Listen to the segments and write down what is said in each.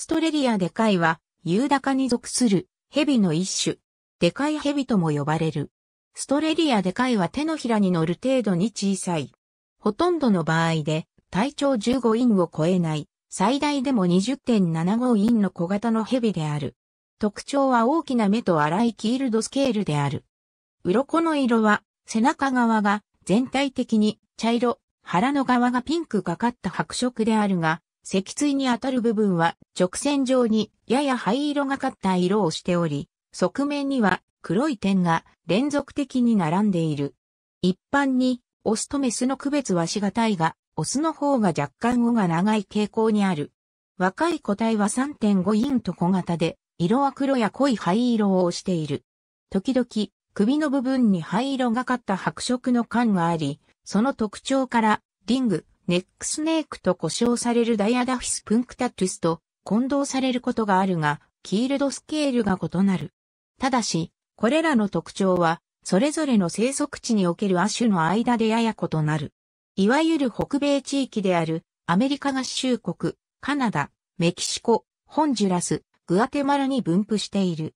ストレリアデカイは、ユーダカに属する、蛇の一種。デカイ蛇とも呼ばれる。ストレリアデカイは手のひらに乗る程度に小さい。ほとんどの場合で、体長15インを超えない、最大でも20.75インの小型の蛇である。特徴は大きな目と荒いキールドスケールである。鱗の色は、背中側が全体的に茶色、腹の側がピンクがかった白色であるが、脊椎にあたる部分は直線上にやや灰色がかった色をしており、側面には黒い点が連続的に並んでいる。一般にオスとメスの区別はしがたいが、オスの方が若干語が長い傾向にある。若い個体は3.5インと小型で、色は黒や濃い灰色をしている。時々、首の部分に灰色がかった白色の感があり、その特徴から、リング、ネックスネークと呼称されるダイアダフィスプンクタトゥスと混同されることがあるが、キールドスケールが異なる。ただし、これらの特徴は、それぞれの生息地における亜種の間でやや異なる。いわゆる北米地域である、アメリカ合衆国、カナダ、メキシコ、ホンジュラス、グアテマラに分布している。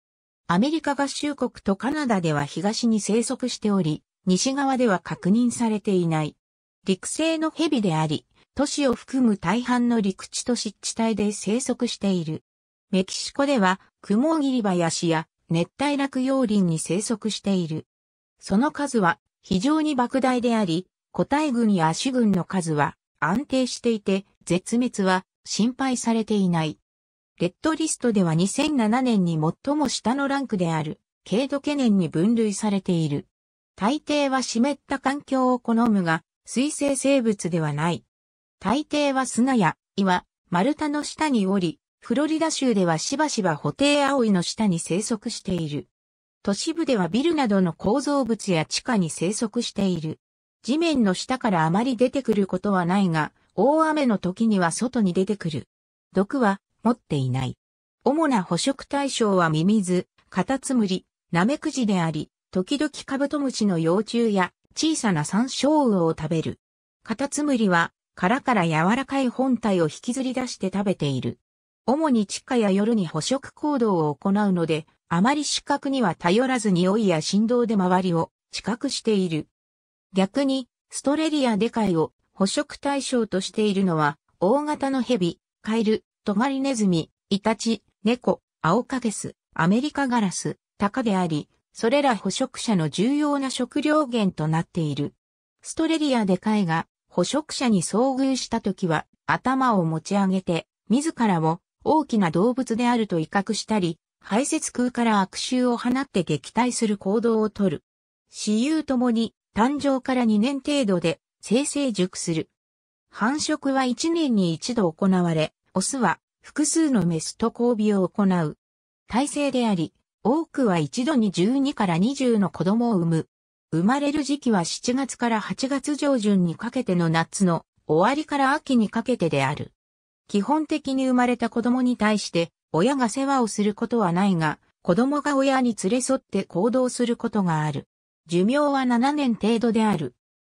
アメリカ合衆国とカナダでは東に生息しており、西側では確認されていない。陸生の蛇であり、都市を含む大半の陸地と湿地帯で生息している。メキシコでは、クモギリ林や熱帯落葉林に生息している。その数は非常に莫大であり、個体群や種群の数は安定していて、絶滅は心配されていない。レッドリストでは2007年に最も下のランクである、軽度懸念に分類されている。大抵は湿った環境を好むが、水生生物ではない。大抵は砂や岩、丸太の下におり、フロリダ州ではしばしばホテイアオイの下に生息している。都市部ではビルなどの構造物や地下に生息している。地面の下からあまり出てくることはないが、大雨の時には外に出てくる。毒は持っていない。主な捕食対象はミミズ、カタツムリ、ナメクジであり、時々カブトムシの幼虫や小さな山椒魚を食べる。カタツムリは殻から柔らかい本体を引きずり出して食べている。主に地下や夜に捕食行動を行うので、あまり視覚には頼らず匂いや振動で周りを知覚している。逆に、ストレリアデカイを捕食対象としているのは、大型のヘビ、カエル、トガリネズミ、イタチ、猫、アオカゲス、アメリカガラス、タカであり、それら捕食者の重要な食料源となっている。ストレリアデカイが捕食者に遭遇した時は頭を持ち上げて自らを大きな動物であると威嚇したり、排泄空から悪臭を放って撃退する行動をとる。死有ともに誕生から2年程度で生成熟する。繁殖は1年に1度行われ、オスは複数のメスと交尾を行う。体制であり、多くは一度に12から20の子供を産む。生まれる時期は7月から8月上旬にかけての夏の終わりから秋にかけてである。基本的に生まれた子供に対して親が世話をすることはないが、子供が親に連れ添って行動することがある。寿命は7年程度である。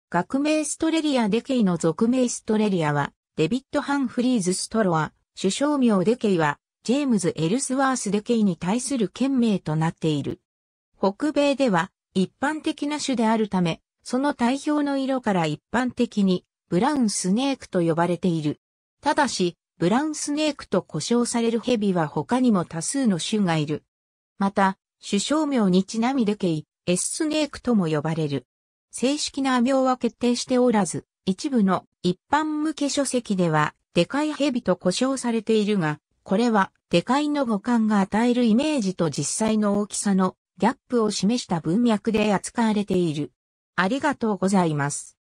学名ストレリア・デケイの俗名ストレリアは、デビッド・ハンフリーズ・ストロア、首相名デケイは、ジェームズ・エルスワース・デケイに対する県名となっている。北米では一般的な種であるため、その体表の色から一般的にブラウンスネークと呼ばれている。ただし、ブラウンスネークと呼称されるヘビは他にも多数の種がいる。また、首相名にちなみデケイ、エススネークとも呼ばれる。正式な名は決定しておらず、一部の一般向け書籍では、でかい蛇と呼称されているが、これは、デカイの五感が与えるイメージと実際の大きさのギャップを示した文脈で扱われている。ありがとうございます。